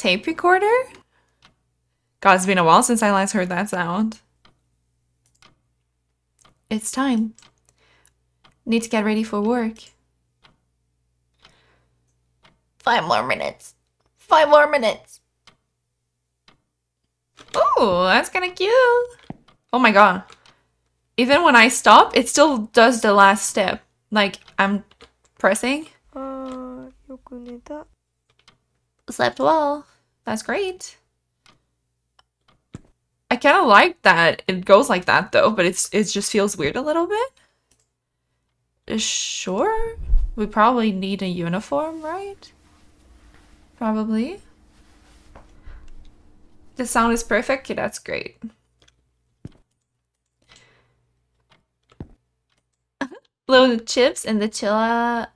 tape recorder? God, it's been a while since I last heard that sound. It's time. Need to get ready for work. Five more minutes. Five more minutes. Oh, that's kind of cute. Oh my god. Even when I stop, it still does the last step. Like, I'm pressing. Uh, Slept well. That's great. I kind of like that it goes like that though, but it's it just feels weird a little bit. Sure. We probably need a uniform, right? Probably. The sound is perfect. Okay, that's great. Little chips and the Chilla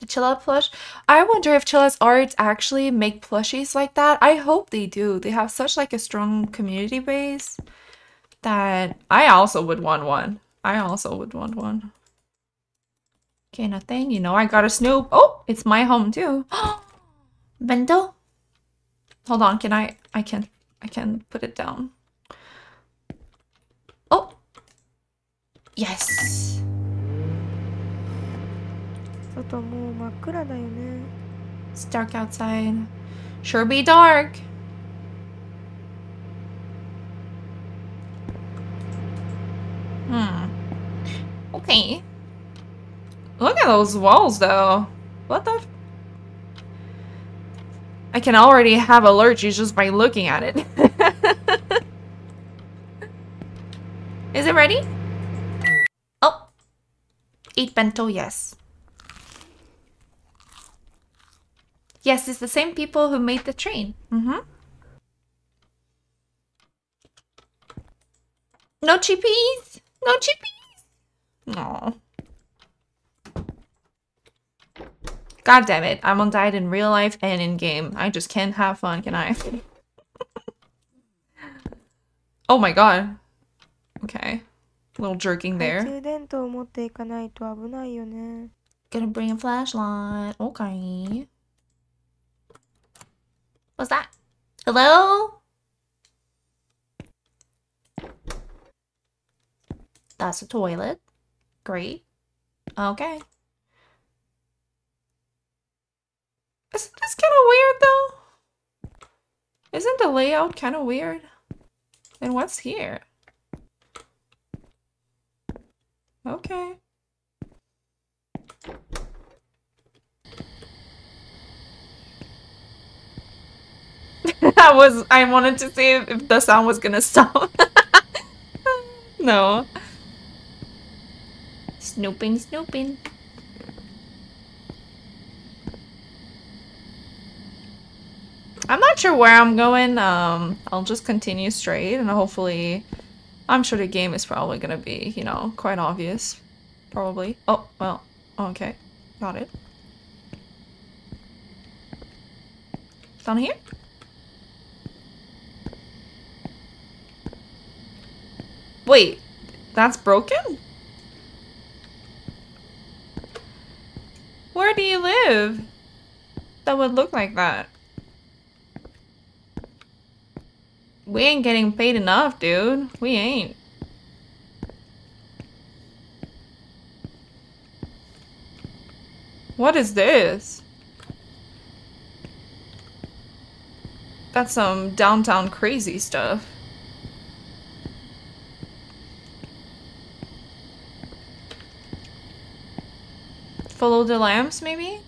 the Chilla plush. I wonder if Chilla's art actually make plushies like that. I hope they do. They have such like a strong community base that I also would want one. I also would want one. Okay, nothing. You know, I got a Snoop. Oh, it's my home too. Bento? Hold on, can I I can I can put it down. Oh. Yes. 外もう真っ暗だよね It's dark outside. Sure be dark. Hmm. Okay. Look at those walls, though. What the? f- I can already have allergies just by looking at it. Is it ready? Oh. Eat bento, yes. Yes, it's the same people who made the train. Mm-hmm. No chippies! No chippies! No. God damn it, I'm on diet in real life and in game. I just can't have fun, can I? oh my god. Okay. A little jerking there. Gonna bring a flashlight. Okay. What's that? Hello? That's a toilet. Great. Okay. Isn't this kind of weird though? Isn't the layout kind of weird? And what's here? Okay. I was I wanted to see if, the sound was gonna stop. no. Snooping, snooping. I'm not sure where I'm going. Um, I'll just continue straight and hopefully I'm sure the game is probably gonna be, you know, quite obvious. Probably. Oh, well, okay. Got it. Down here? Wait, that's broken? Where do you live? That would look like that. We ain't getting paid enough, dude. We ain't. What is this? That's some downtown crazy stuff. Follow the lamps, maybe?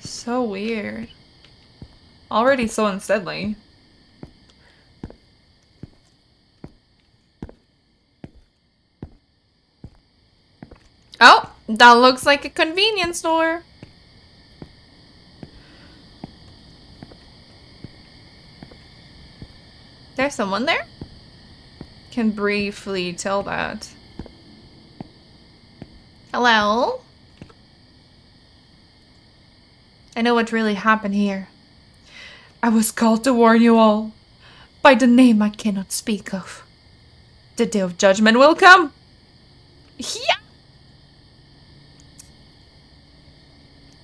So weird. Already so unsettling. Oh, that looks like a convenience store. There's someone there? Can briefly tell that. Hello? I know what really happened here. I was called to warn you all by the name I cannot speak of. The day of judgment will come. Yeah.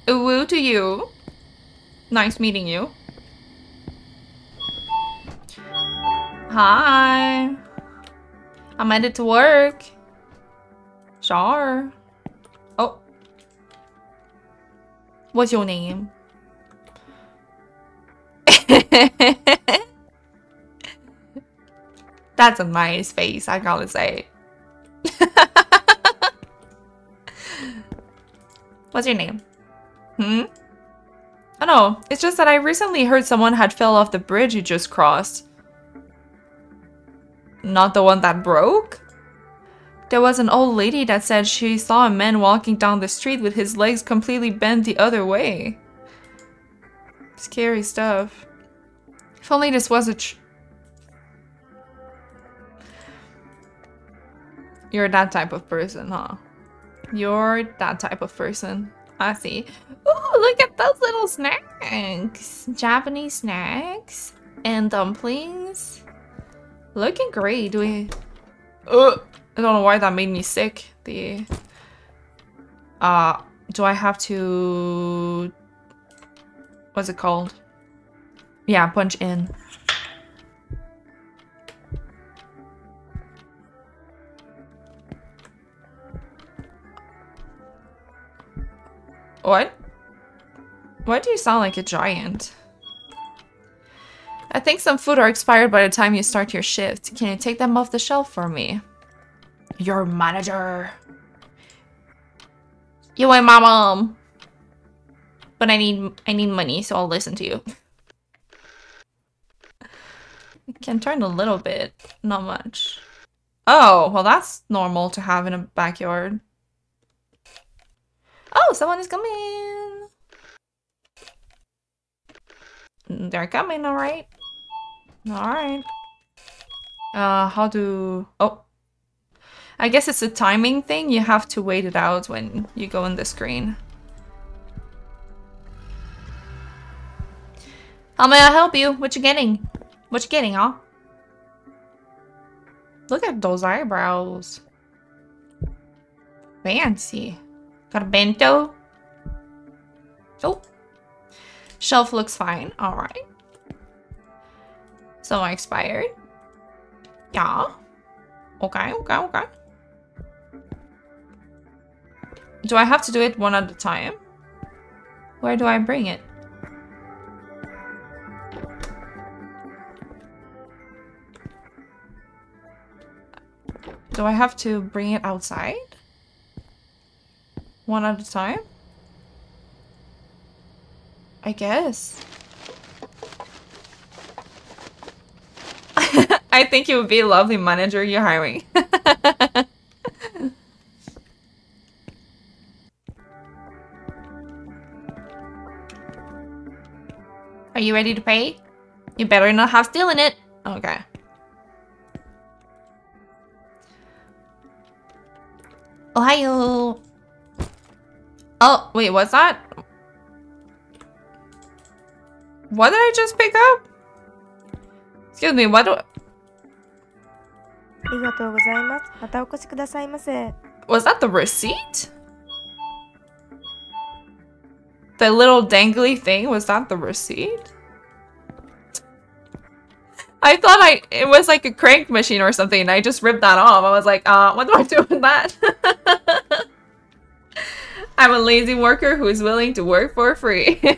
Woo to you. Nice meeting you. Hi. I'm headed to work. Sure. Oh. What's your name? That's a nice face, I gotta say. What's your name? Hmm? Oh no, it's just that I recently heard someone had fell off the bridge you just crossed. Not the one that broke? There was an old lady that said she saw a man walking down the street with his legs completely bent the other way. Scary stuff. If only this was a You're that type of person, huh? You're that type of person. I see. Ooh, look at those little snacks. Japanese snacks and dumplings. Looking great. Do we... Uh, I don't know why that made me sick. The... Uh, do I have to... What's it called? Yeah, punch in. What? Why do you sound like a giant? I think some food are expired by the time you start your shift. Can you take them off the shelf for me? Your manager. You ain't my mom. But I need I need money, so I'll listen to you. I can turn a little bit, not much. Oh, well that's normal to have in a backyard. Oh, someone is coming. They're coming, alright. Alright. Uh, how do... Oh. I guess it's a timing thing. You have to wait it out when you go on the screen. How may I help you? What you getting? What you getting, huh? Look at those eyebrows. Fancy. Got a bento? Oh. Shelf looks fine. Alright. So I expired. Yeah. Okay, okay, okay. Do I have to do it one at a time? Where do I bring it? Do I have to bring it outside? One at a time? I guess. I think you would be a lovely manager you're hiring. Are you ready to pay? You better not have steel in it. Okay. Ohio. Oh, wait, what's that? What did I just pick up? Excuse me, what do- あ りがとうございます。またお越しくださいませ。 Was that the receipt? The little dangly thing, was that the receipt? I thought I it was like a crank machine or something and I just ripped that off. I was like, uh, what do I do with that? I'm a lazy worker who is willing to work for free.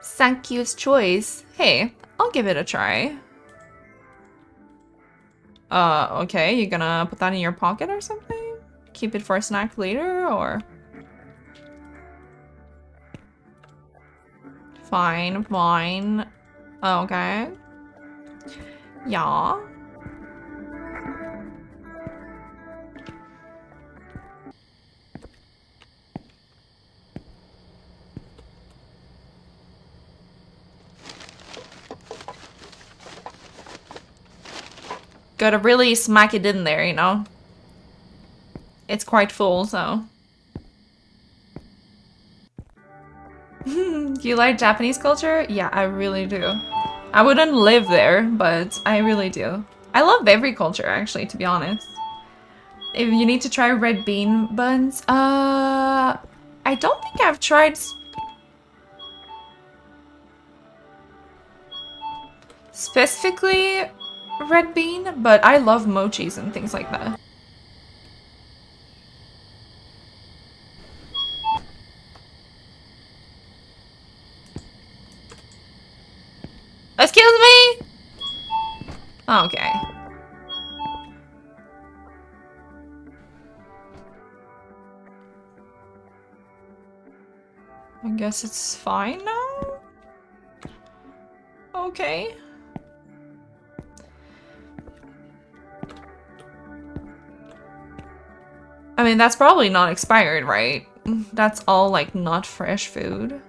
Sankey's choice. Hey, I'll give it a try. Uh, okay, you're gonna put that in your pocket or something? Keep it for a snack later, or? Fine, fine. Okay. Yeah. Gotta really smack it in there, you know? It's quite full, so. you like Japanese culture? Yeah, I really do. I wouldn't live there, but I really do. I love every culture, actually, to be honest. If you need to try red bean buns, uh, I don't think I've tried specifically red bean, but I love mochis and things like that. Excuse me? Okay. I guess it's fine now? Okay. I mean, that's probably not expired, right? That's all, like, not fresh food.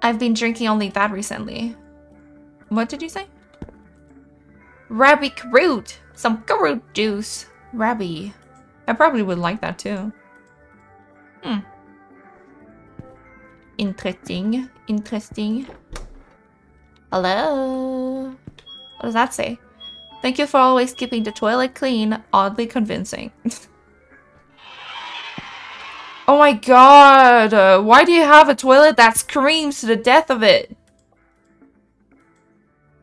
I've been drinking only that recently. What did you say? Rabi root! Some root juice. Rabi. I probably would like that too. Hmm. Interesting. Interesting. Hello? What does that say? Thank you for always keeping the toilet clean. Oddly convincing. oh my god! Uh, why do you have a toilet that screams to the death of it?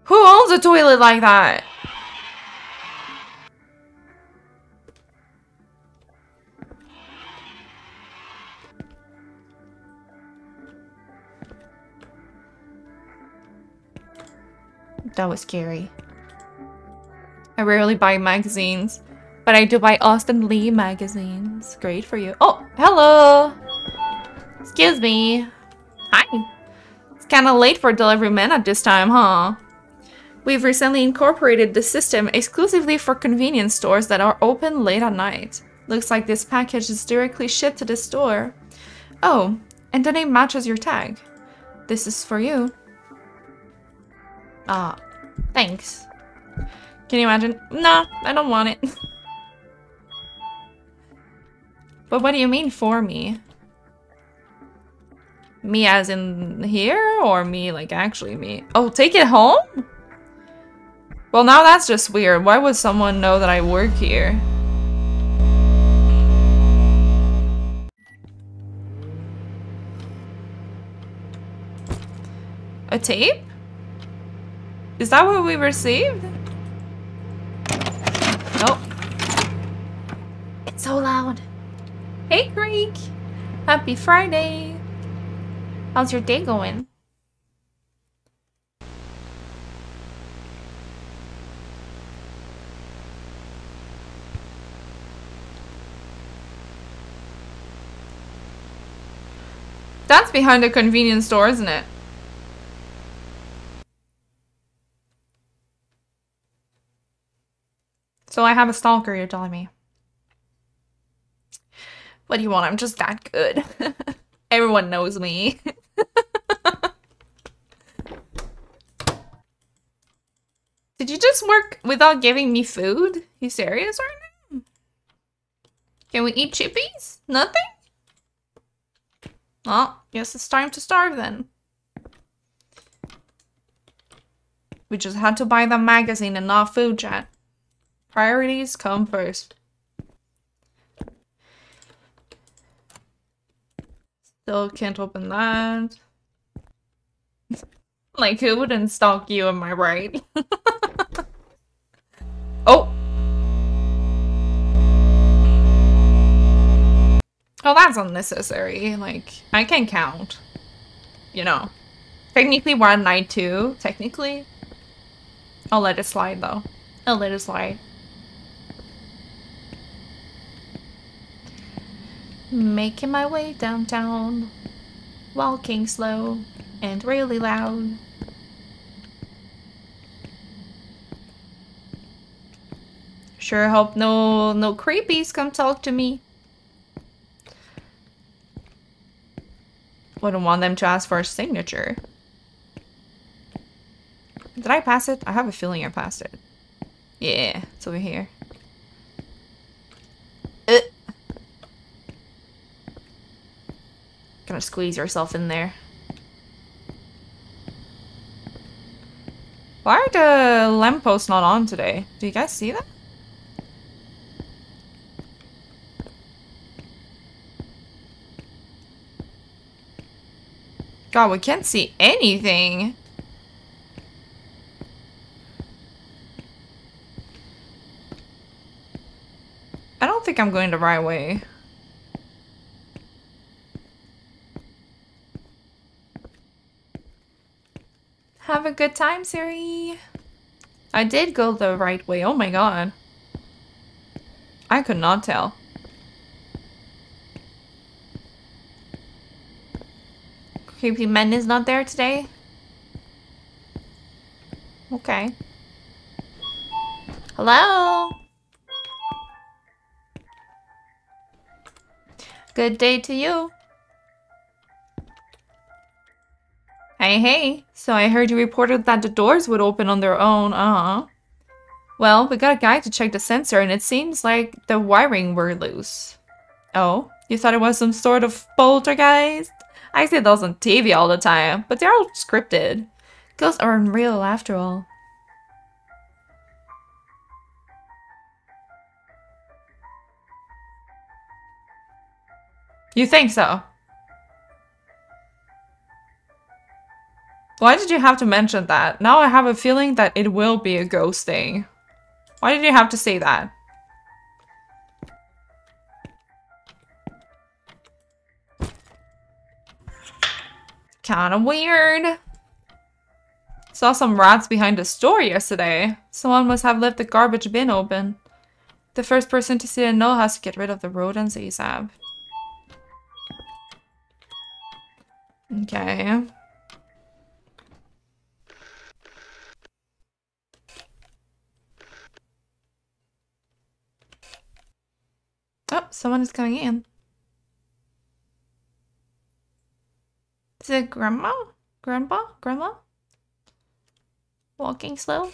Who owns a toilet like that? That was scary. I rarely buy magazines, but I do buy Austin Lee magazines. Great for you. Oh, hello! Excuse me. Hi. It's kind of late for delivery men at this time, huh? We've recently incorporated the system exclusively for convenience stores that are open late at night. Looks like this package is directly shipped to the store. Oh, and the name matches your tag. This is for you. Ah, thanks. Can you imagine? Nah, I don't want it. but what do you mean for me? Me as in here or me like actually me? Oh, take it home? Well, now that's just weird. Why would someone know that I work here? A tape? Is that what we received? So loud. Hey, Greek! Happy Friday! How's your day going? That's behind a convenience store, isn't it? So I have a stalker, you're telling me. What do you want? I'm just that good. Everyone knows me. Did you just work without giving me food? You serious right now? Can we eat chippies? Nothing? Well, guess it's time to starve then. We just had to buy the magazine and not food chat. Priorities come first. Still can't open that. like, who wouldn't stalk you, am I right? oh! Oh, that's unnecessary. Like, I can count. You know. Technically, we're night two. Technically. I'll let it slide, though. I'll let it slide. Making my way downtown. Walking slow and really loud. Sure hope no no creepies come talk to me. Wouldn't want them to ask for a signature. Did I pass it? I have a feeling I passed it. Yeah, it's over here. Uh. Gonna squeeze yourself in there. Why are the lampposts not on today? Do you guys see that? God, we can't see anything. I don't think I'm going the right way. Have a good time, Siri. I did go the right way. Oh my god. I could not tell. Creepy Man is not there today? Okay. Hello? Good day to you. Hey, hey. So I heard you reported that the doors would open on their own, uh-huh. Well, we got a guy to check the sensor and it seems like the wiring were loose. Oh, you thought it was some sort of poltergeist? I see those on TV all the time, but they're all scripted. Ghosts aren't real after all. You think so? Why did you have to mention that? Now I have a feeling that it will be a ghost thing. Why did you have to say that? Kinda weird. Saw some rats behind the store yesterday. Someone must have left the garbage bin open. The first person to see it know has to get rid of the rodents ASAP. Okay. Oh, someone is coming in. Is it grandma? Grandpa? Grandma? Walking slow?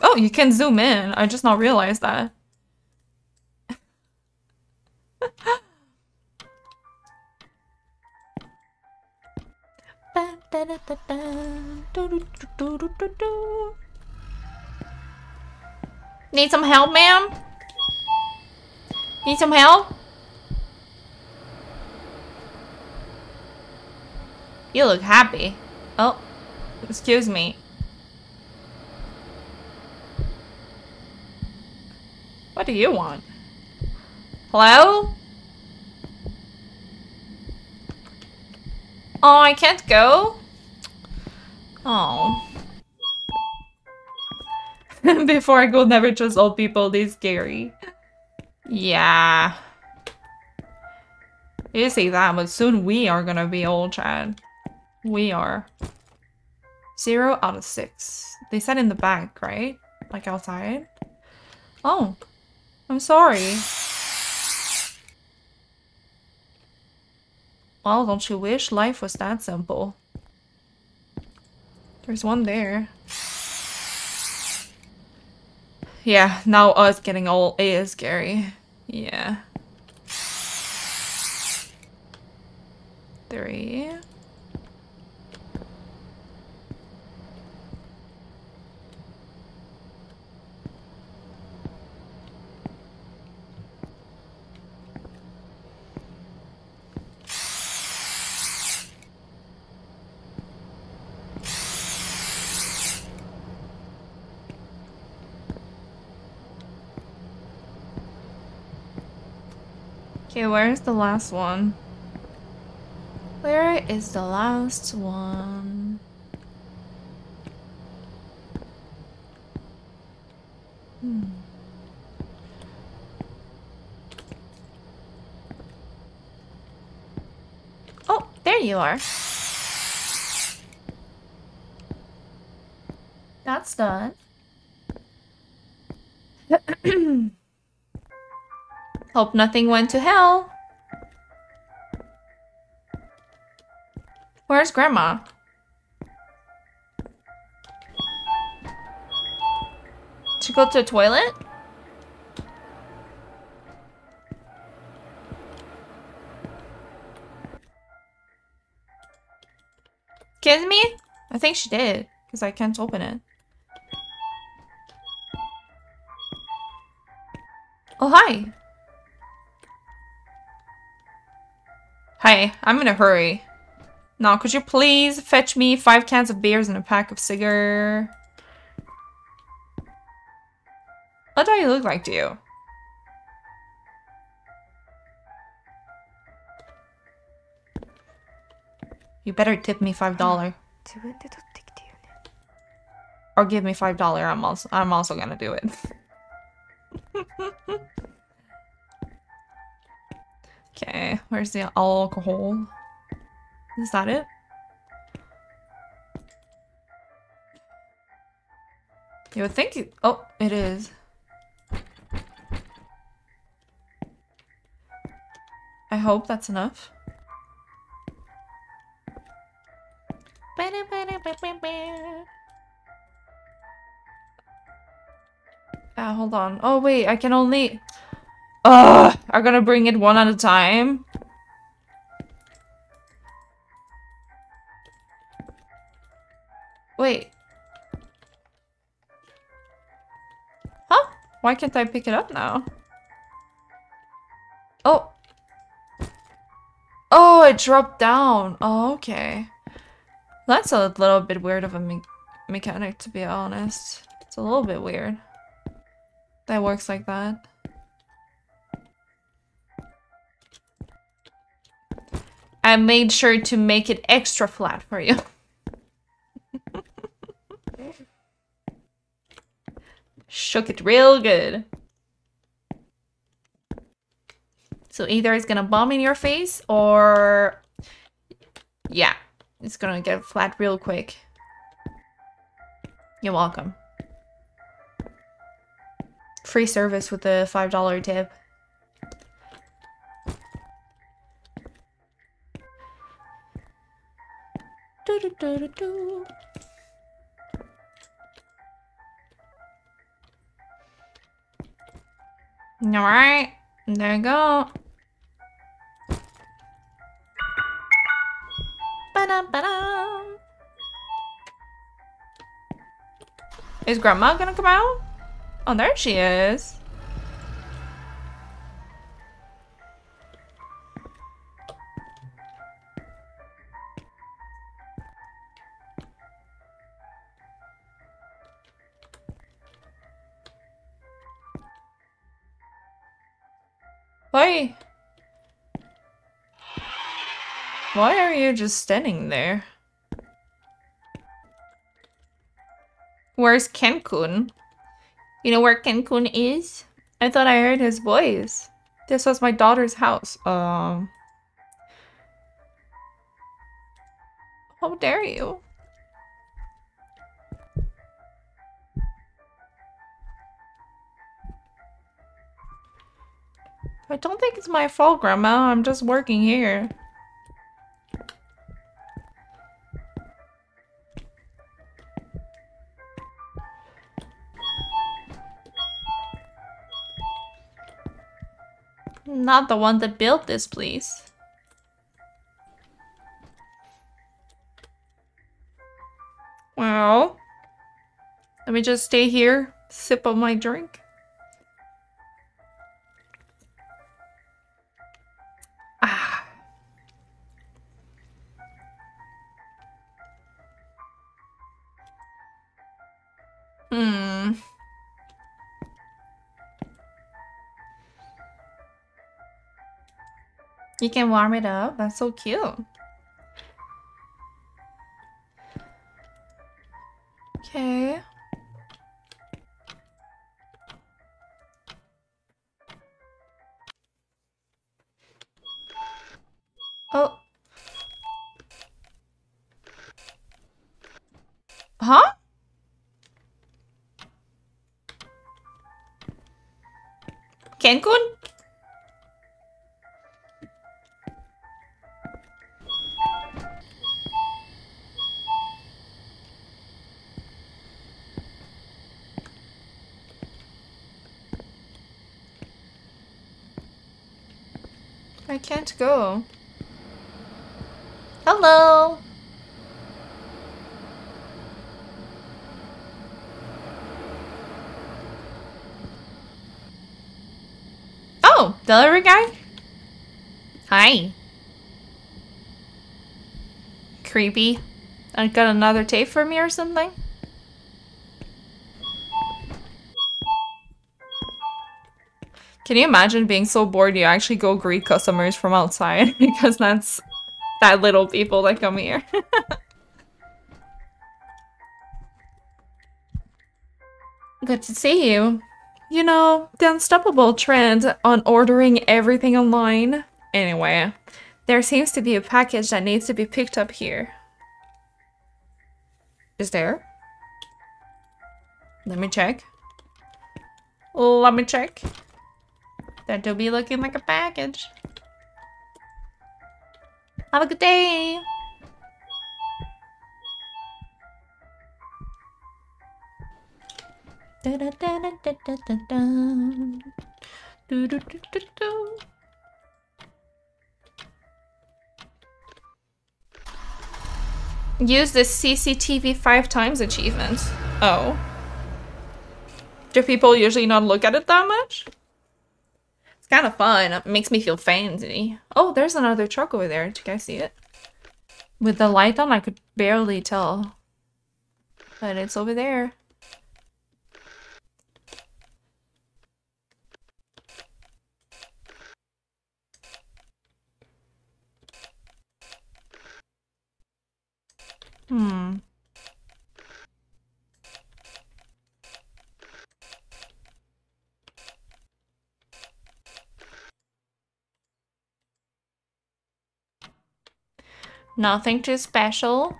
Oh, you can zoom in. I just not realized that. Need some help, ma'am? Need some help? You look happy. Oh, excuse me. What do you want? Hello? Oh, I can't go? Oh. Before I go, never trust old people, they scary. Yeah. You say that, but soon we are gonna be old, Chad. We are. Zero out of six. They said in the back, right? Like outside? Oh. I'm sorry. Well, don't you wish life was that simple? There's one there. Yeah, now us getting old is scary. Yeah. Three. Okay, where's the last one? Where is the last one? Hmm. Oh, there you are. That's done. Hope nothing went to hell. Where's Grandma? To go to the toilet? kidding me? I think she did, because I can't open it. Oh, hi. Hey, I'm in a hurry. Now, could you please fetch me five cans of beers and a pack of cigar? What do I look like to you? You better tip me five dollar. Or give me five dollar. I'm also I'm also gonna do it. okay, where's the alcohol? Is that it? You would think you- oh, it is. I hope that's enough. Ah, hold on. Oh, wait, I can only... Ugh! I'm gonna bring it one at a time. Wait. Huh? Why can't I pick it up now? Oh. Oh, it dropped down. Oh, okay. That's a little bit weird of a me mechanic, to be honest. It's a little bit weird. That works like that. I made sure to make it extra flat for you. Shook it real good. So either it's gonna bomb in your face or... Yeah, it's gonna get flat real quick. You're welcome. Free service with the $5 tip. Do do. Alright, there you go. Ba-dum-ba-dum. Is grandma gonna come out? Oh, there she is. Why? Why are you just standing there? Where's Ken-kun? You know where Ken-kun is? I thought I heard his voice. This was my daughter's house. Um. How dare you? I don't think it's my fault, Grandma. I'm just working here. Not the one that built this, please. Well, let me just stay here, sip on my drink. You can warm it up. That's so cute. Okay. Oh. Huh? Ken-kun? can't go. Hello? Oh, the other guy? Hi. Creepy. I got another tape for me or something? Can you imagine being so bored you actually go greet customers from outside? because that's that little people that come here. Good to see you. You know, the unstoppable trend on ordering everything online. Anyway, there seems to be a package that needs to be picked up here. Is there? Let me check. Let me check. That do be looking like a package. Have a good day. Da da da da da da da da. Do do do do do. Use the CCTV five times achievement. Oh. Do people usually not look at it that much? Kind of fun. It makes me feel fancy. Oh, there's another truck over there. Did you guys see it? With the light on, I could barely tell. But it's over there. Hmm. Nothing too special.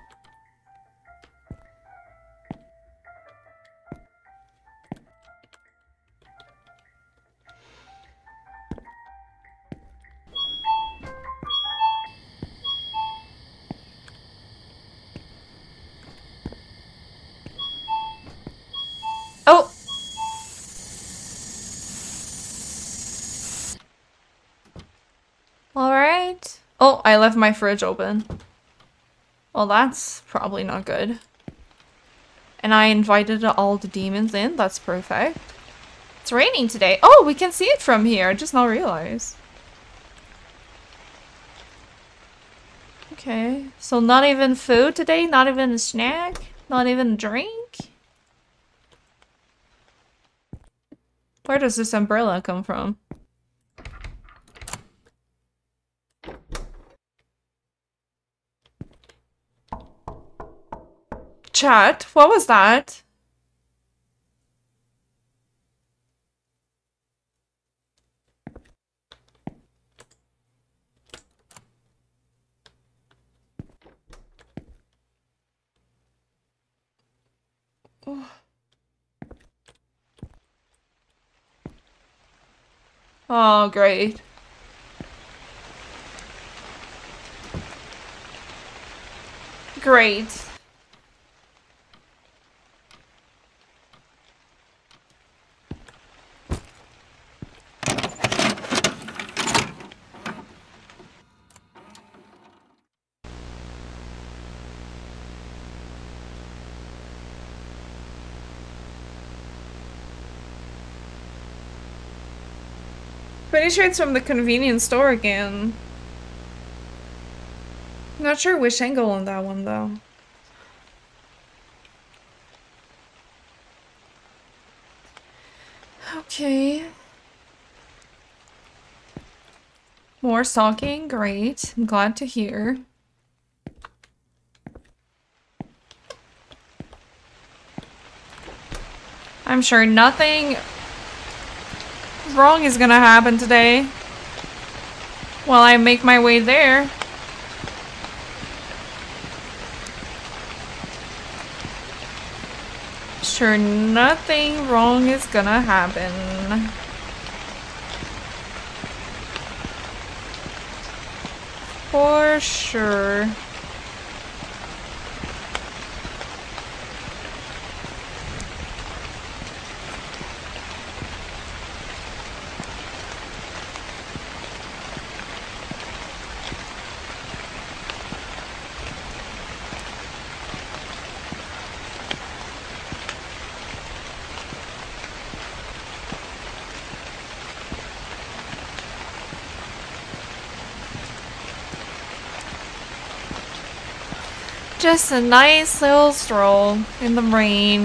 Oh! Alright. Oh, I left my fridge open. Well, that's probably not good. And I invited all the demons in. That's perfect. It's raining today. Oh, we can see it from here. I just not realize. Okay. So not even food today? Not even a snack? Not even a drink? Where does this umbrella come from? Chat, what was that? Oh. Oh, great. Great. Pretty sure it's from the convenience store again. Not sure which angle on that one though. Okay. More stalking, great. I'm glad to hear. I'm sure nothing wrong is gonna happen today. While I make my way there. Sure, nothing wrong is gonna happen. For sure. Just a nice little stroll in the rain.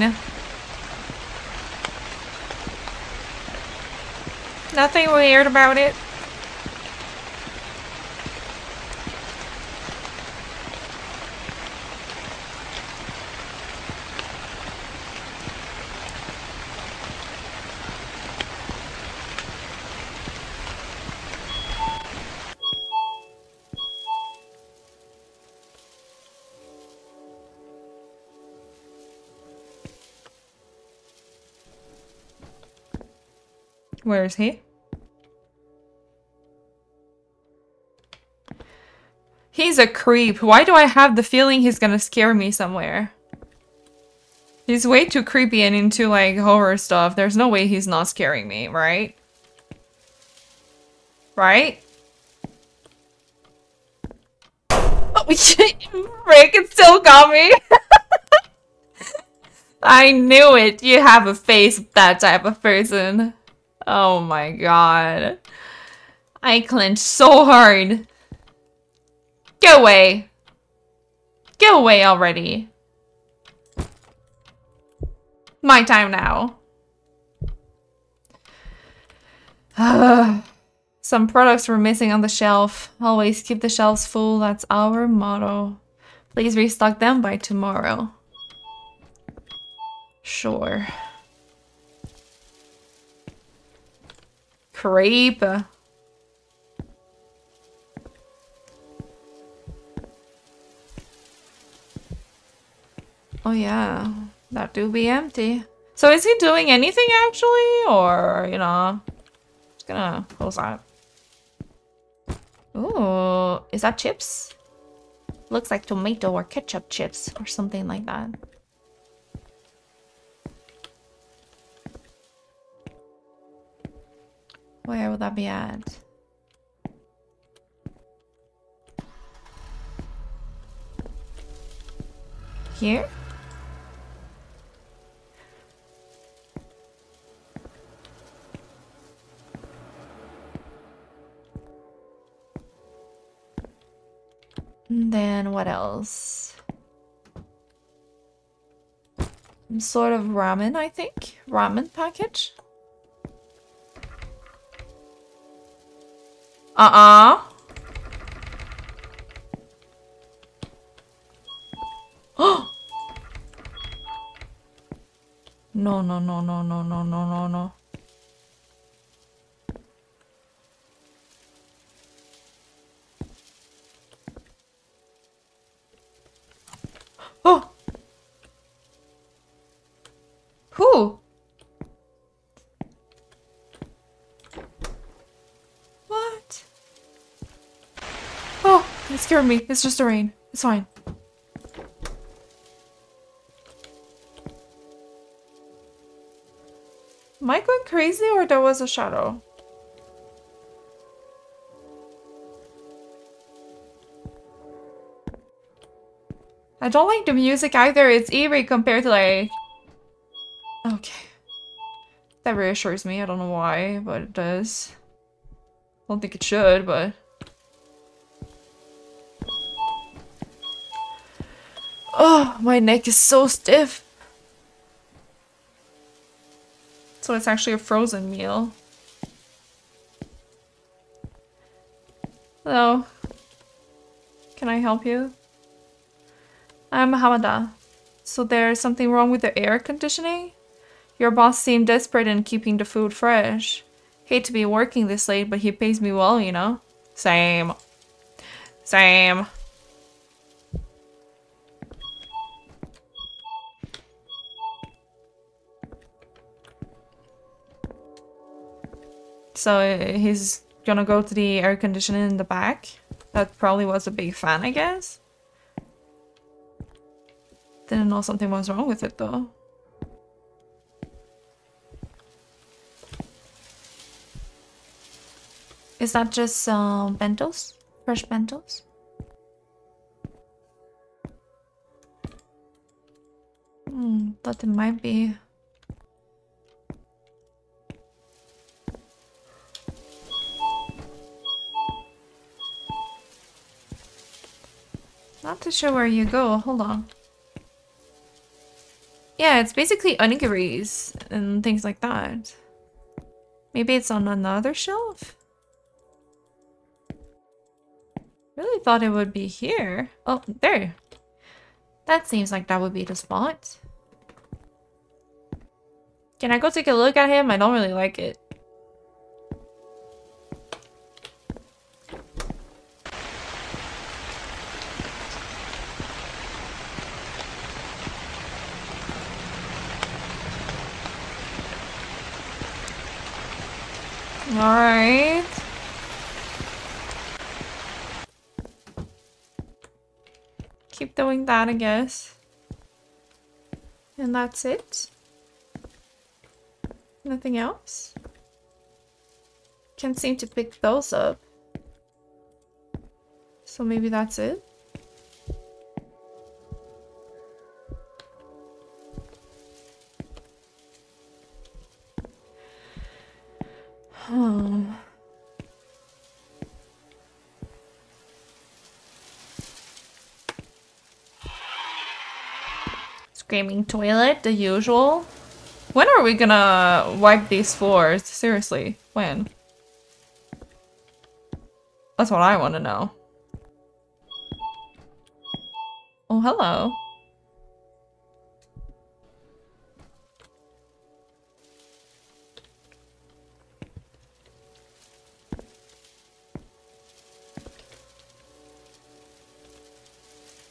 Nothing weird about it. Where is he? He's a creep. Why do I have the feeling he's gonna scare me somewhere? He's way too creepy and into like horror stuff. There's no way he's not scaring me, right? Right? Oh, shit! Rick, it still got me. I knew it. You have a face that type of person. Oh my god. I clenched so hard. Go away. Go away already. My time now. Some products were missing on the shelf. Always keep the shelves full. That's our motto. Please restock them by tomorrow. Sure. Creep. Oh yeah, that do be empty. So is he doing anything actually, or, you know, just gonna close that. Ooh, is that chips? Looks like tomato or ketchup chips or something like that. Would that be at? Here? Then what else? Some sort of ramen, I think. Ramen package. Uh-uh. Oh! no, no, no, no, no, no, no, no, no. Scared me. It's just a rain. It's fine. Am I going crazy or there was a shadow? I don't like the music either. It's eerie compared to like... Okay. That reassures me. I don't know why, but it does. I don't think it should, but... Oh, my neck is so stiff. So it's actually a frozen meal. Hello. Can I help you? I'm Hamada. So there's something wrong with the air conditioning? Your boss seemed desperate in keeping the food fresh. Hate to be working this late, but he pays me well, you know? Same. Same. So he's gonna go to the air conditioning in the back. That probably was a big fan, I guess. Didn't know something was wrong with it though. Is that just uh, bentos? Fresh bentos? Hmm, thought it might be. Not too sure where you go. Hold on. Yeah, it's basically onigiris and things like that. Maybe it's on another shelf? Really thought it would be here. Oh, there. That seems like that would be the spot. Can I go take a look at him? I don't really like it. Alright. Keep doing that, I guess. And that's it? Nothing else? Can't seem to pick those up. So maybe that's it? Toilet, the usual. When are we gonna wipe these floors? Seriously, when? That's what I want to know. Oh, hello.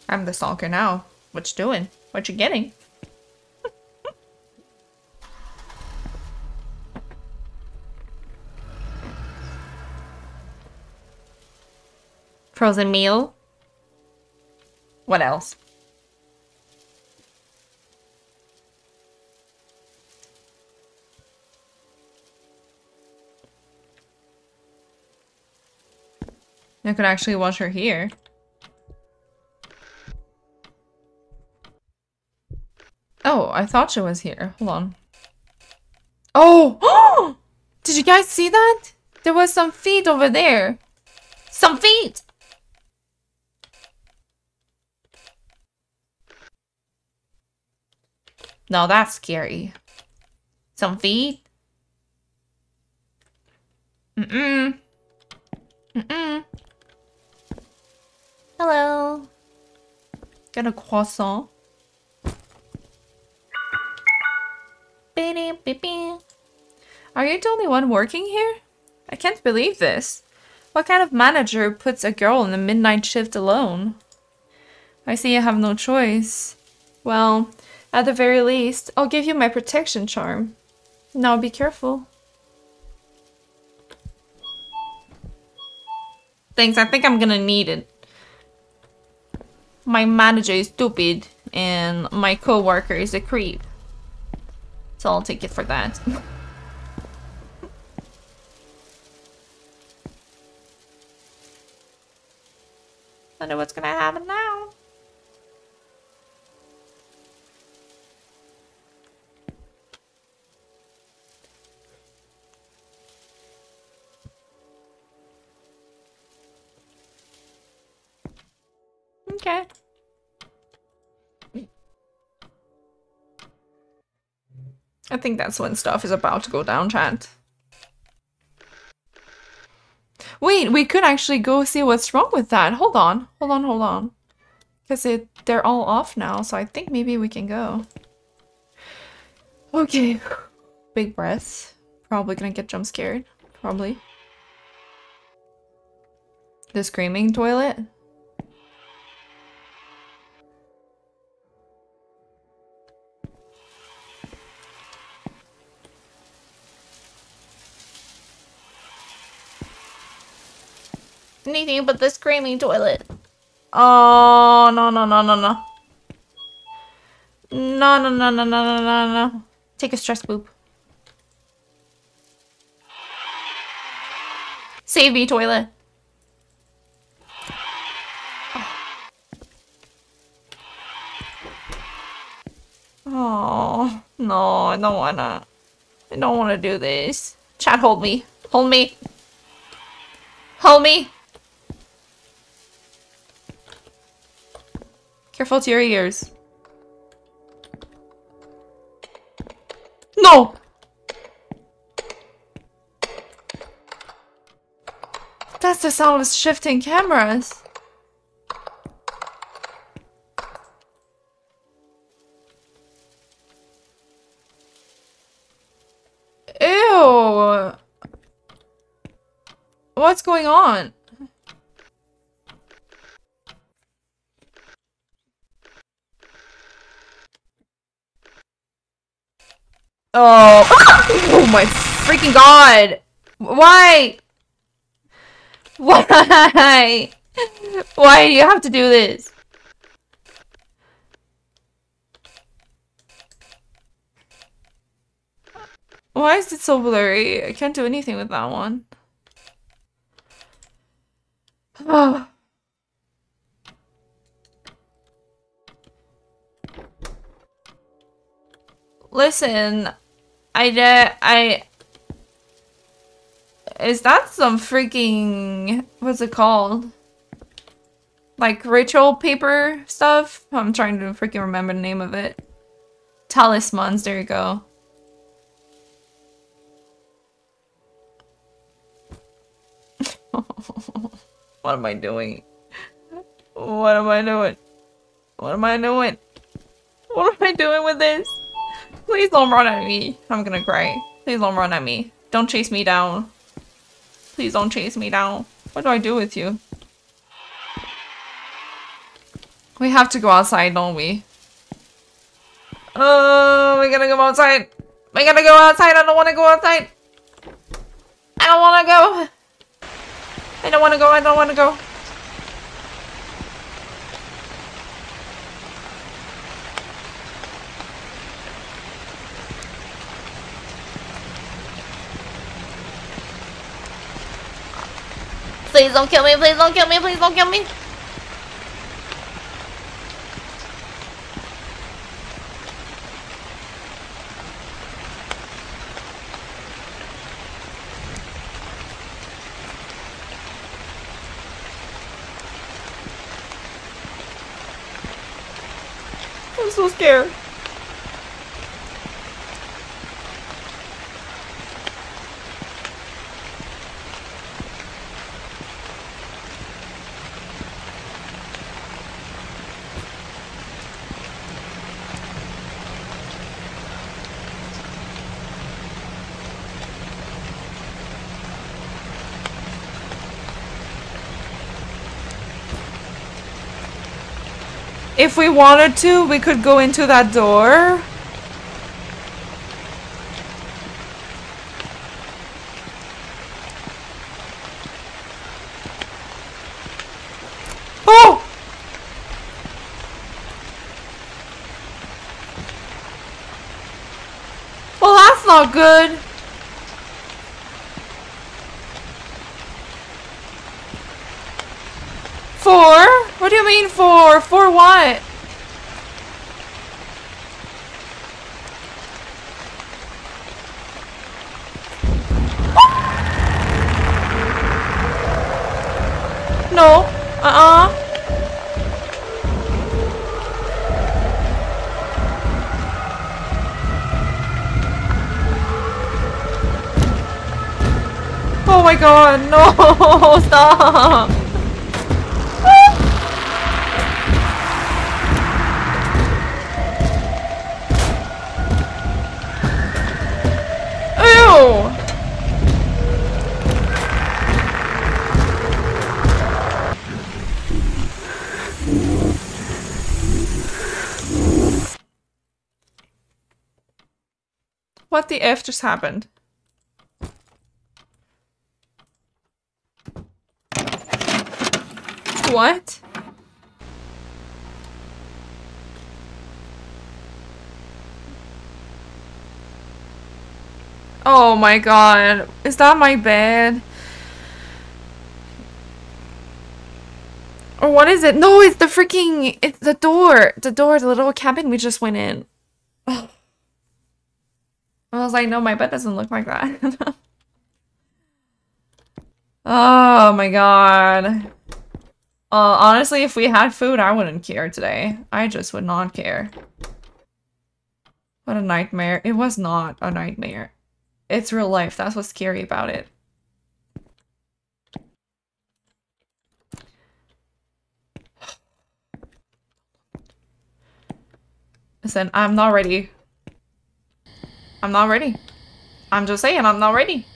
I'm the stalker now. What you doing? What you getting? Frozen meal. What else? I could actually wash her here. Oh, I thought she was here. Hold on. Oh! Did you guys see that? There was some feet over there. Some feet! No, that's scary. Some feet? Mm-mm. Mm-mm. Hello. Got a croissant. Are you the only one working here? I can't believe this. What kind of manager puts a girl in the midnight shift alone? I see you have no choice. Well, at the very least, I'll give you my protection charm. Now be careful. Thanks, I think I'm gonna need it. My manager is stupid, and my co-worker is a creep. So I'll take it for that. Wonder what's gonna happen now. Okay. I think that's when stuff is about to go down, chat. Wait, we could actually go see what's wrong with that. Hold on, hold on, hold on. Because it they're all off now, so I think maybe we can go. Okay. Big breath. Probably gonna get jump scared. Probably. The screaming toilet? Anything but the screaming toilet. Oh, no, no, no, no, no. No, no, no, no, no, no, no, no. Take a stress boop. Save me, toilet. Oh, no, I don't wanna. I don't wanna do this. Chat, hold me. Hold me. Hold me. Careful to your ears. No! That's the sound of shifting cameras. Ew! What's going on? Oh. oh my freaking god! Why? Why? Why do you have to do this? Why is it so blurry? I can't do anything with that one. Oh. Listen, I did, I... Is that some freaking... What's it called? Like ritual paper stuff? I'm trying to freaking remember the name of it. Talismans, there you go. what am I doing? What am I doing? What am I doing? What am I doing with this? Please don't run at me. I'm gonna cry. Please don't run at me. Don't chase me down. Please don't chase me down. What do I do with you? We have to go outside, don't we? Oh, we gotta go outside. We gotta go outside. I don't want to go outside. I don't want to go. I don't want to go. I don't want to go. Please don't kill me, please don't kill me, please don't kill me. I'm so scared. If we wanted to, we could go into that door. God, no, stop. Ew! What the F just happened? What? Oh my god. Is that my bed? Or what is it? No, it's the freaking... It's the door. The door, the little cabin we just went in. I was like, no, my bed doesn't look like that. oh my god. Uh, honestly, if we had food, I wouldn't care today. I just would not care. What a nightmare. It was not a nightmare. It's real life. That's what's scary about it. Listen, I'm not ready. I'm not ready. I'm just saying, I'm not ready.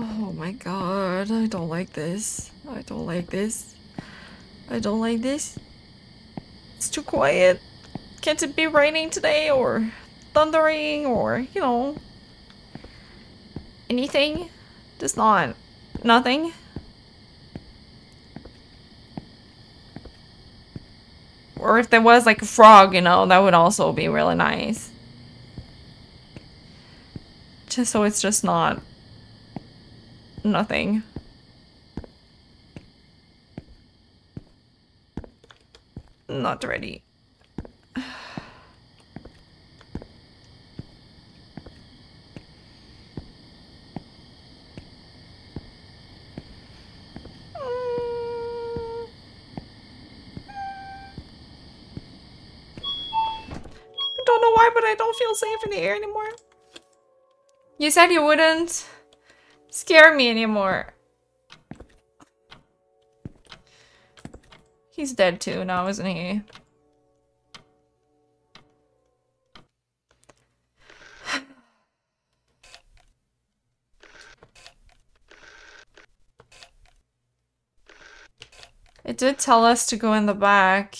Oh my god, I don't like this. I don't like this. I don't like this. It's too quiet. Can't it be raining today or thundering or, you know, anything? Just not. Nothing. Or if there was like a frog, you know, that would also be really nice. Just so it's just not nothing. Not ready. Don't know why, but I don't feel safe in the air anymore. You said you wouldn't scare me anymore. He's dead too now, isn't he? It did tell us to go in the back.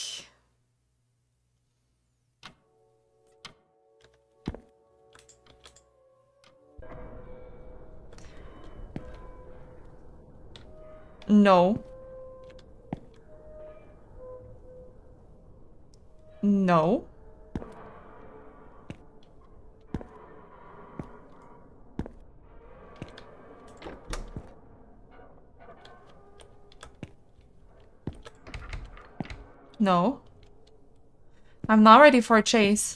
No. No. No. I'm not ready for a chase.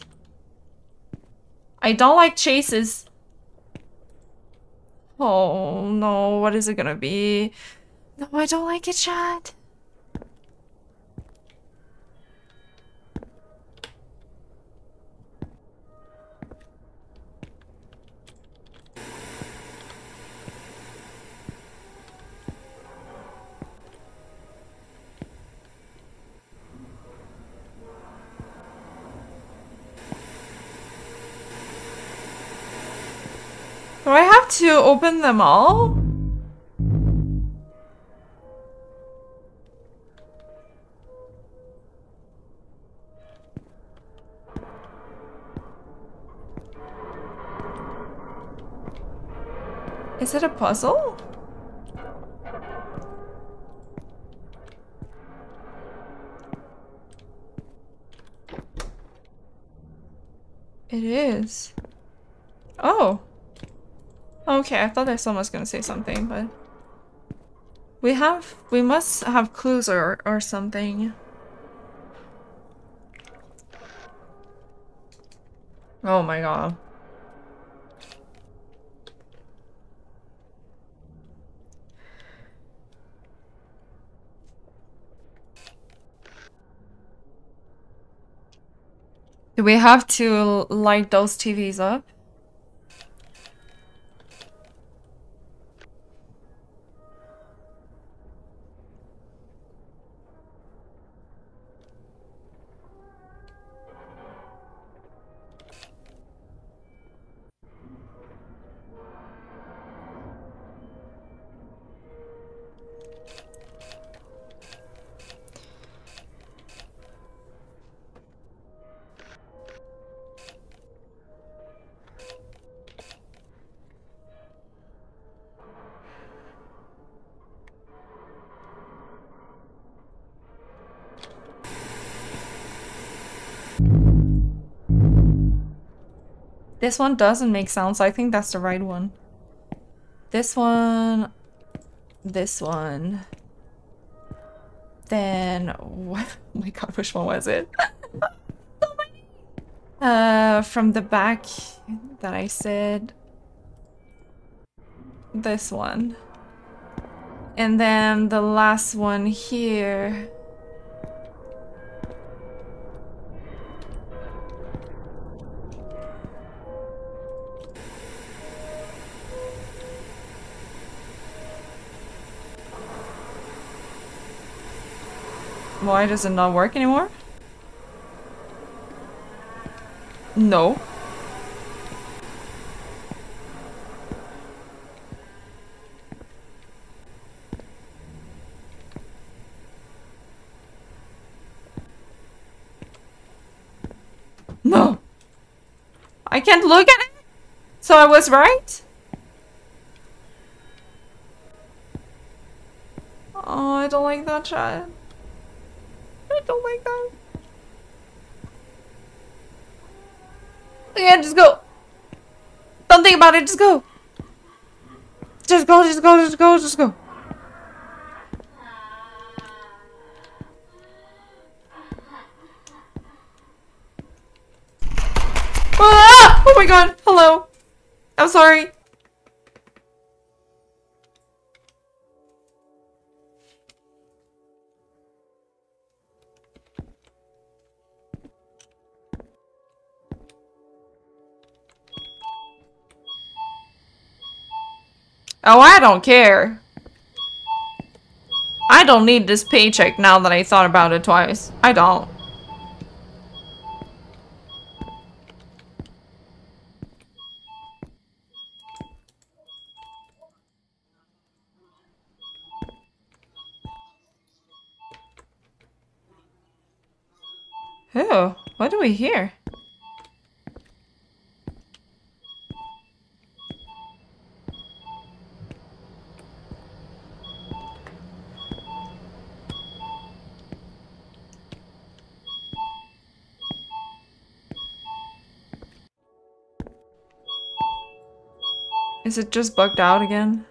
I don't like chases. Oh no, what is it gonna be? No, I don't like it, chat. Do I have to open them all? A puzzle? It is. Oh. Okay, I thought that someone was gonna say something, but... We have... We must have clues or, or something. Oh my god. Do we have to light those TVs up? This one doesn't make sound, so I think that's the right one. This one. This one. Then what? Oh my god, which one was it? Uh, from the back that I said. This one. And then the last one here. Why does it not work anymore? No. No. I can't look at it. So I was right? Oh, I don't like that chat. Don't like that. Yeah, just go. Don't think about it, just go. Just go, just go, just go, just go. Ah! Oh my god, hello. I'm sorry. Oh, I don't care. I don't need this paycheck now that I thought about it twice. I don't. Oh, what do we hear? Is it just bugged out again?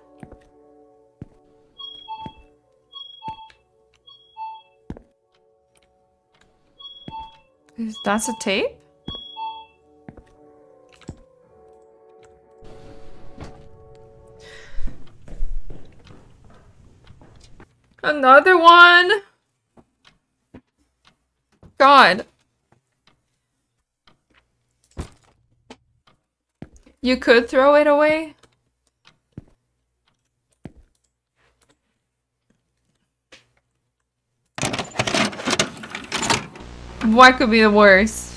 Is that's a tape? Another one. God. You could throw it away? What could be the worst?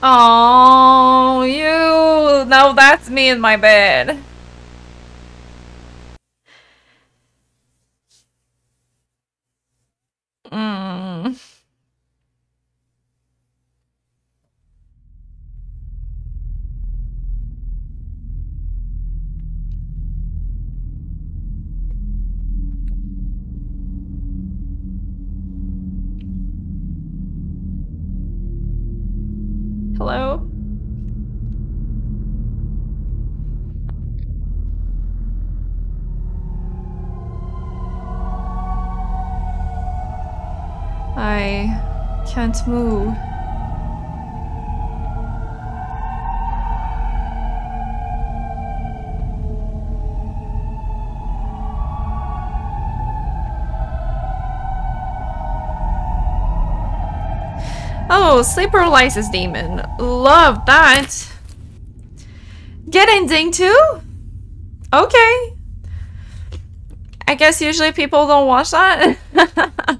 Oh, you. No, that's me in my bed. Can't move. Oh, sleep paralysis demon. Love that. Get ending too? Okay. I guess usually people don't watch that.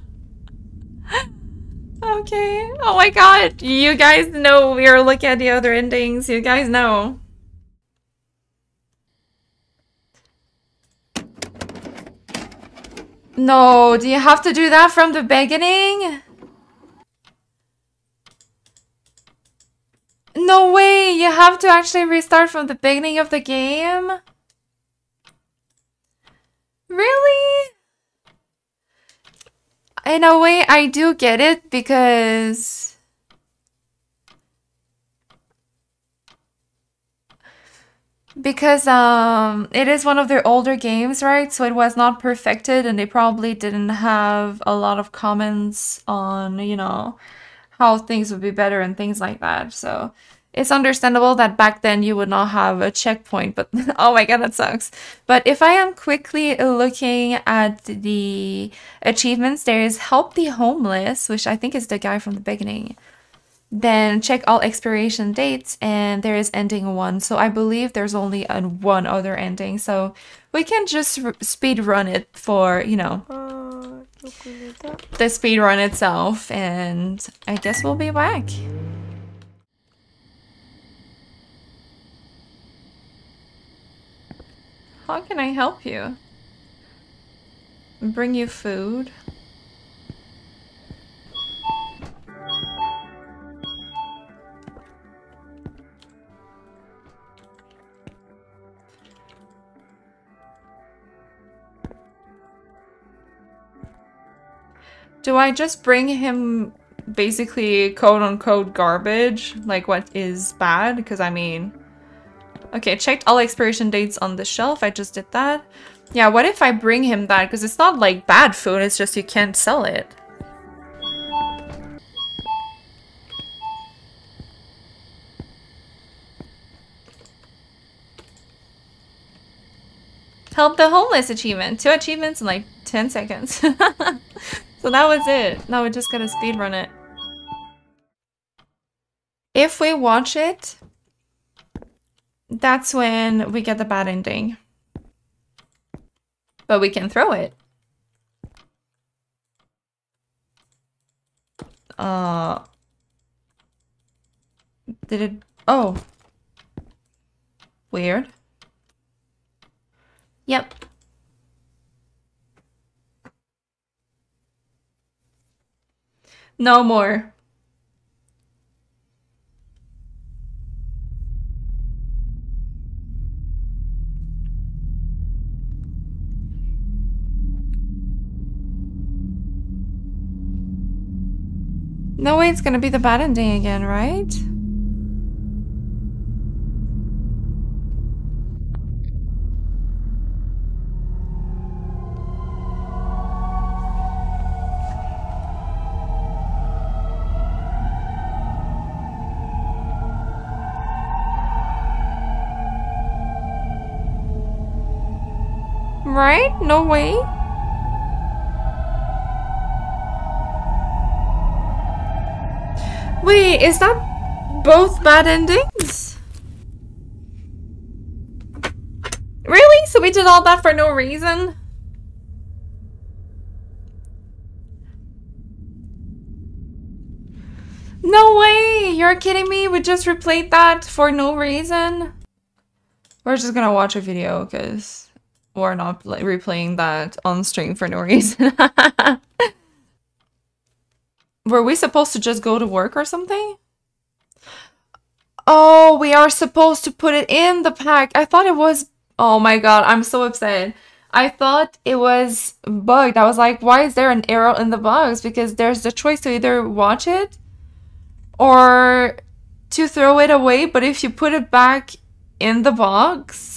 okay. Oh my god. You guys know we are looking at the other endings. You guys know. No, do you have to do that from the beginning? No way! You have to actually restart from the beginning of the game? Really? In a way, I do get it because because um it is one of their older games, right? So it was not perfected and they probably didn't have a lot of comments on, you know, how things would be better and things like that. So it's understandable that back then you would not have a checkpoint, but oh my god, that sucks. But if I am quickly looking at the achievements, there is Help the Homeless, which I think is the guy from the beginning. Then check all expiration dates and there is ending one. So I believe there's only a, one other ending. So we can just speed run it for, you know, ah, the speed run itself. And I guess we'll be back. How can I help you? Bring you food. Do I just bring him basically quote unquote garbage? Like what is bad? Because I mean, okay, checked all expiration dates on the shelf. I just did that. Yeah, what if I bring him that? Because it's not like bad food, it's just you can't sell it. Help the homeless achievement. Two achievements in like 10 seconds. so that was it. Now we just gotta speedrun it. If we watch it, that's when we get the bad ending. But we can throw it. Uh. Did it? Oh. Weird. Yep. No more. No way it's gonna be the bad ending again, right? Right? No way. Wait, is that both bad endings? Really? So we did all that for no reason? No way! You're kidding me? We just replayed that for no reason? We're just gonna watch a video because we're not replaying that on stream for no reason. Were we supposed to just go to work or something? Oh, we are supposed to put it in the pack. I thought it was. Oh my god, I'm so upset. I thought it was bugged. I was like, why is there an arrow in the box? Because there's the choice to either watch it or to throw it away. But if you put it back in the box,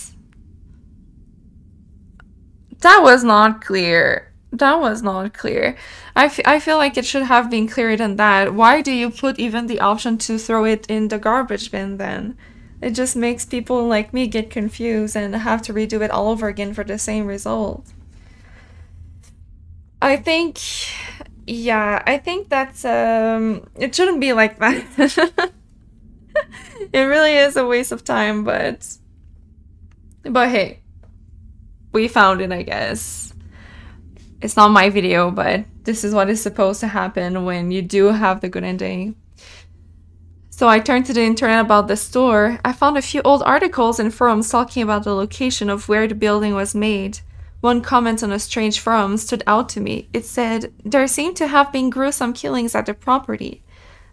that was not clear. That was not clear. I, I feel like it should have been clearer than that. Why do you put even the option to throw it in the garbage bin then? It just makes people like me get confused and have to redo it all over again for the same result. I think, yeah, I think that's, um, it shouldn't be like that. it really is a waste of time, but, but hey, we found it, I guess. It's not my video, but this is what is supposed to happen when you do have the good ending. So I turned to the internet about the store. I found a few old articles and forums talking about the location of where the building was made. One comment on a strange forum stood out to me. It said, There seem to have been gruesome killings at the property.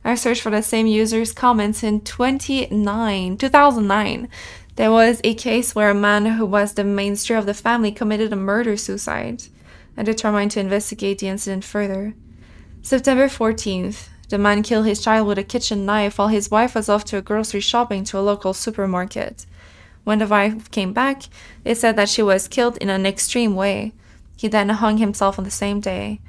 I searched for the same user's comments in 29, 2009. There was a case where a man who was the mainstay of the family committed a murder suicide. I determined to investigate the incident further. September 14th. The man killed his child with a kitchen knife while his wife was off to a grocery shopping to a local supermarket. When the wife came back, it said that she was killed in an extreme way. He then hung himself on the same day.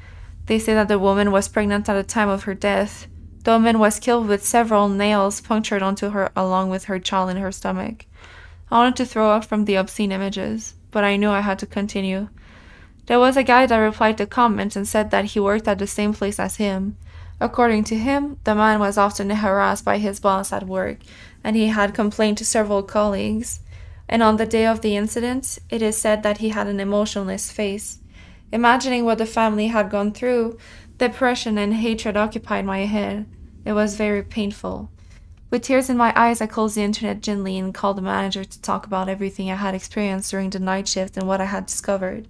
They say that the woman was pregnant at the time of her death. The woman was killed with several nails punctured onto her along with her child in her stomach. I wanted to throw up from the obscene images, but I knew I had to continue. There was a guy that replied to comments and said that he worked at the same place as him. According to him, the man was often harassed by his boss at work, and he had complained to several colleagues. And on the day of the incident, it is said that he had an emotionless face. Imagining what the family had gone through, depression and hatred occupied my head. It was very painful. With tears in my eyes, I closed the internet gently and called the manager to talk about everything I had experienced during the night shift and what I had discovered.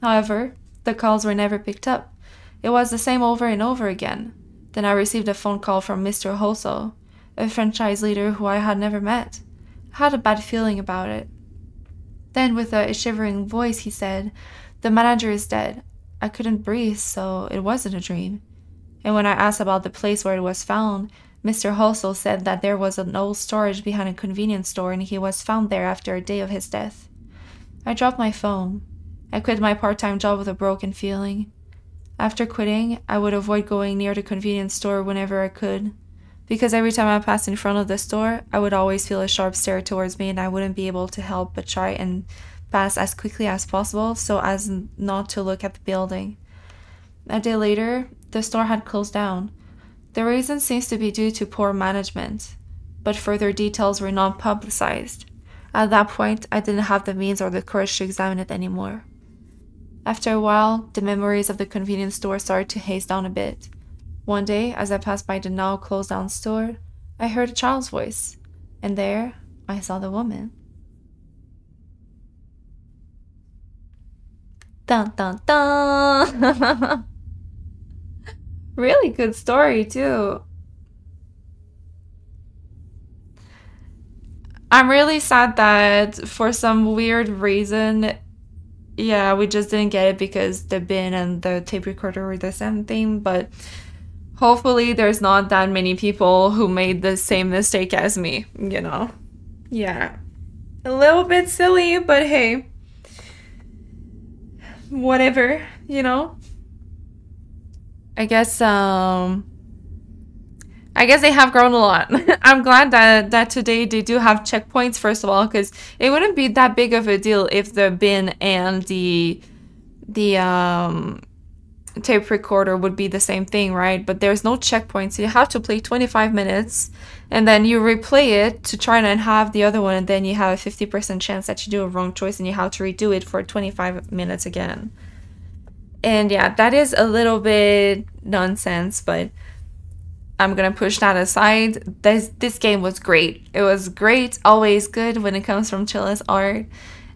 However, the calls were never picked up. It was the same over and over again. Then I received a phone call from Mr. Hoso, a franchise leader who I had never met. I had a bad feeling about it. Then, with a shivering voice, he said, The manager is dead. I couldn't breathe, so it wasn't a dream. And when I asked about the place where it was found, Mr. Hoso said that there was an old storage behind a convenience store and he was found there after a day of his death. I dropped my phone. I quit my part time job with a broken feeling. After quitting, I would avoid going near the convenience store whenever I could. Because every time I passed in front of the store, I would always feel a sharp stare towards me and I wouldn't be able to help but try and pass as quickly as possible so as not to look at the building. A day later, the store had closed down. The reason seems to be due to poor management, but further details were not publicized. At that point, I didn't have the means or the courage to examine it anymore. After a while, the memories of the convenience store started to haze down a bit. One day, as I passed by the now closed down store, I heard a child's voice, and there I saw the woman. Dun dun dun! really good story, too. I'm really sad that for some weird reason yeah, we just didn't get it because the bin and the tape recorder were the same thing, but hopefully there's not that many people who made the same mistake as me, you know. Yeah. A little bit silly, but hey. Whatever, you know. I guess um I guess they have grown a lot. I'm glad that that today they do have checkpoints first of all because it wouldn't be that big of a deal if the bin and the the um tape recorder would be the same thing, right? But there's no checkpoints. You have to play 25 minutes and then you replay it to try and have the other one and then you have a 50% chance that you do a wrong choice and you have to redo it for 25 minutes again. And yeah, that is a little bit nonsense, but I'm gonna push that aside. This this game was great. It was great, always good when it comes from Chilla's art.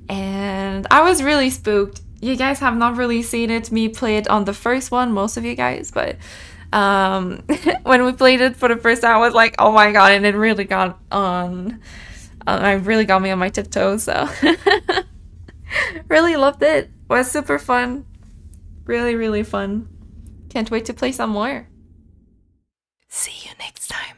And I was really spooked. You guys have not really seen it, me play it on the first one, most of you guys, but um, when we played it for the first time, I was like, oh my god, and it really got on. Uh, I really got me on my tiptoes, so really loved it. Was super fun. Really, really fun. Can't wait to play some more. See you next time.